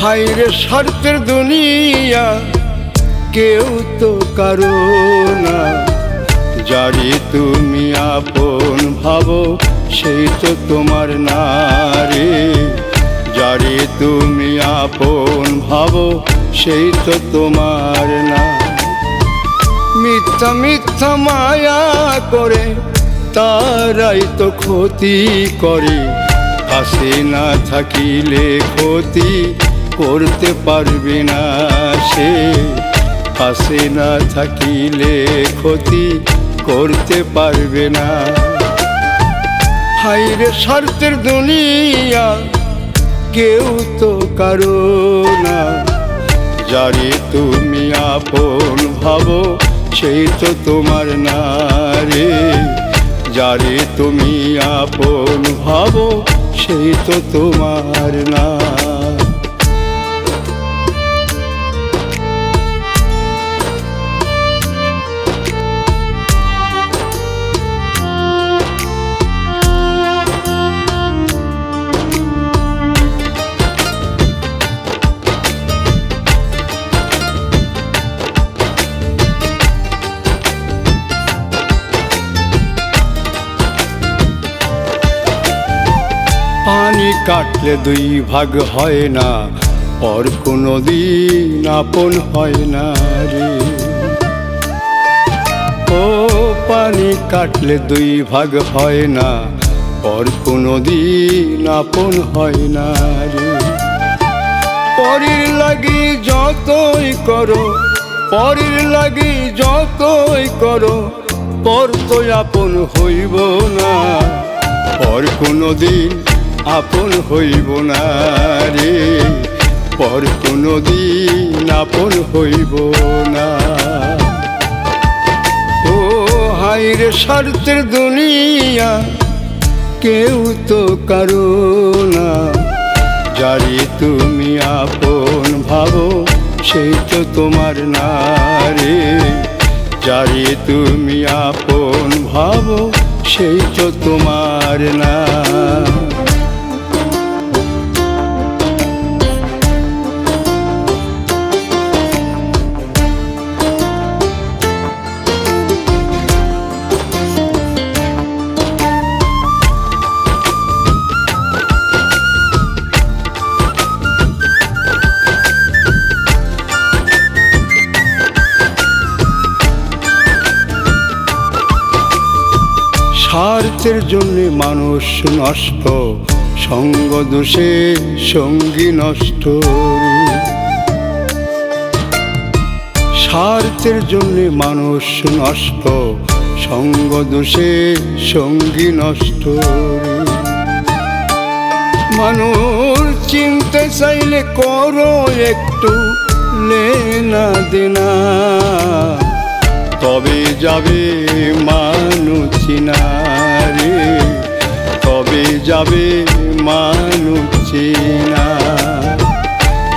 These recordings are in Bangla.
হাইরে স্বার্থের দুনিয়া, কেউ তো কারও না। যারি তুমি আপন ভাবো, সেই তো তোমার নারে। যারে তুমি আপন ভাবো, সেই তো তোমার না। মিথ্যা মিথ্যা মায়া করে, তারাই তো ক্ষতি করে। কাছে না থাকিলে ক্ষতি করতে পারবে না সে। পাশে না থাকিলে ক্ষতি করতে পারবে না। হাইরে স্বার্থের দুনিয়া, কেউ তো কারও না। যারে তুমি আপন ভাবো, সেই তো তোমার না রে যারে তুমি আপন ভাবো, সেই তো তোমার না। কাটলে দুই ভাগ হয় না, পর কোনো দিন আপন হয় না রে। ও পানি কাটলে দুই ভাগ হয় না, পর কোনো দিন আপন হয় না রে। পরের লাগি যতই করো, পরের লাগি যতই করো, পর তো আপন হইব না। পর কোনো দিন আপন হইব না রে। পর কোনো দিন আপন হইব না। ও হাইরে স্বার্থের দুনিয়া, কেউ তো কারও না। যারে তুমি আপন ভাবো, সেই তো তোমার না রে। যারে তুমি আপন ভাবো, সেই তো তোমার না। স্বার্থের জন্য মানুষ নষ্ট, সঙ্গ দোষে সঙ্গী নষ্ট। স্বার্থের জন্য মানুষ নষ্ট, সঙ্গ দোষে সঙ্গী নষ্ট। মানুষ চিনতে চাইলে করো একটু, লেনা দেনা। তবে যাবে মানুষ তবে যাবে মানুষ চিনা।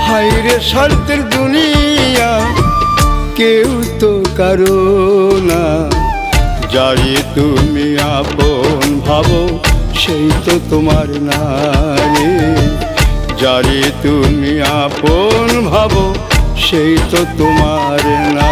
হাইরে স্বার্থের দুনিয়া, কেউ তো কারও না। যারে তুমি আপন ভাবো, সেই তো তোমার না রে যারে তুমি আপন ভাবো, সেই তো তোমার না